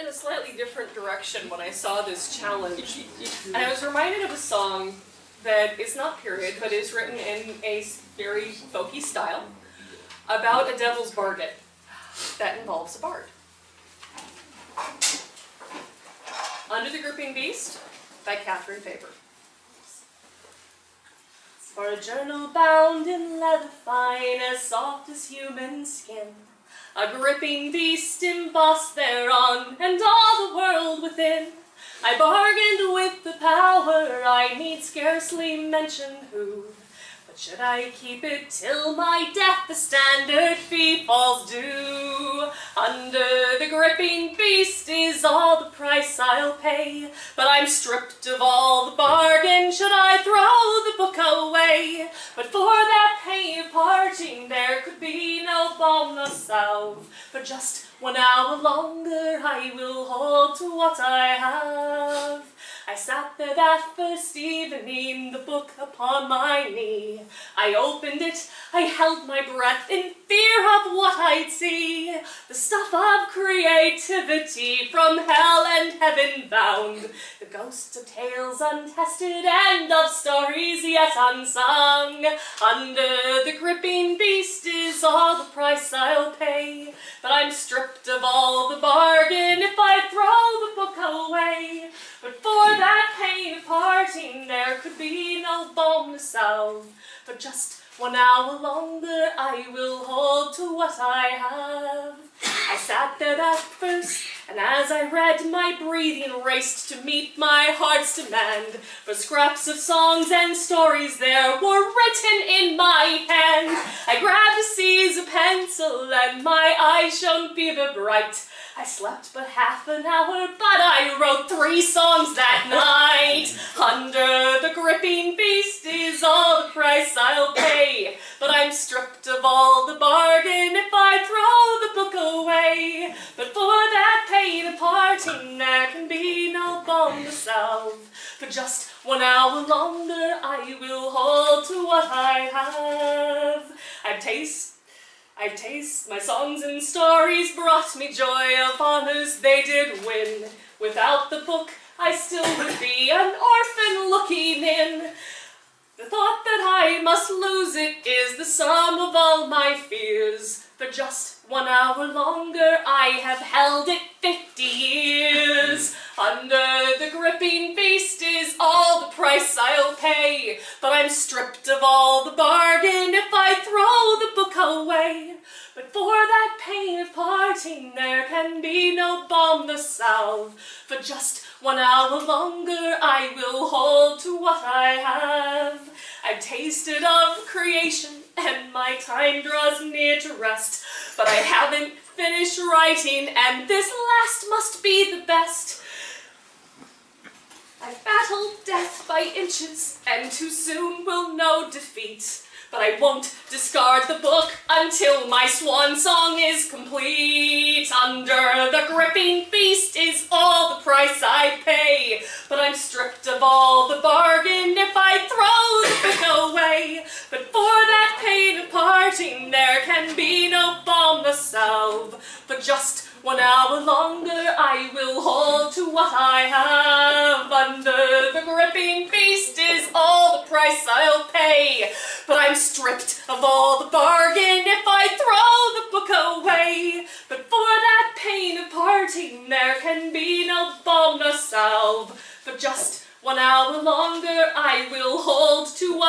in a slightly different direction when I saw this challenge. And I was reminded of a song that is not period, but is written in a very folky style about a devil's bargain that involves a bard. Under the Gripping Beast by Catherine Faber. For a journal bound in leather fine, as soft as human skin, a gripping beast embossed thereon, and all the world within. I bargained with the power, I need scarcely mention who. But should I keep it till my death, the standard fee falls due. Under the gripping beast is all the price I'll pay, but I'm stripped of all the bargain, should I throw the book away. But for that pain of parting, there could be no balm, no salve, for just one hour longer I will hold to what I have. There that first evening, the book upon my knee. I opened it, I held my breath in fear of what I'd see. The stuff of creativity from hell and heaven bound. The ghosts of tales untested and of stories yet unsung. Under the gripping beast is all the price there could be no balm to salve. For just one hour longer I will hold to what I have. I sat there that first, and as I read, my breathing raced to meet my heart's demand. For scraps of songs and stories there were written in my hand. I grabbed a seize a pencil, and my eyes shone fever bright. I slept but half an hour, but I wrote three songs that night. Under the gripping beast is all the price I'll pay, but I'm stripped of all pain parting, there can be no balm to salve. For just one hour longer, I will hold to what I have. I've tasted I've tasted my songs and stories brought me joy of honors they did win. Without the book, I still would be an orphan looking in. The thought that I must lose it is the sum of all my fears. For just one hour longer, I have held it fifty years. Under the gripping beast is all the price I'll pay, but I'm stripped of all the bargain if I throw the book away. But for that pain of parting, there can be no balm to salve. For just one hour longer, I will hold to what I have. I've tasted of creation, and my time draws near to rest. But I haven't finished writing, and this last must be the best. I've battled death by inches, and too soon will know defeat. But I won't discard the book until my swan song is complete. Under the gripping beast is all the price I pay. But I'm stripped of all the bargain if I throw the book away. But for that pain of parting, there can be no balm to salve. For just one hour longer I will hold to what I have. Under the gripping beast is all the price I'll pay. But I'm stripped of all the bargain if I throw the book away. But for that pain of parting there can be no balm to salve. For just one hour longer I will hold to what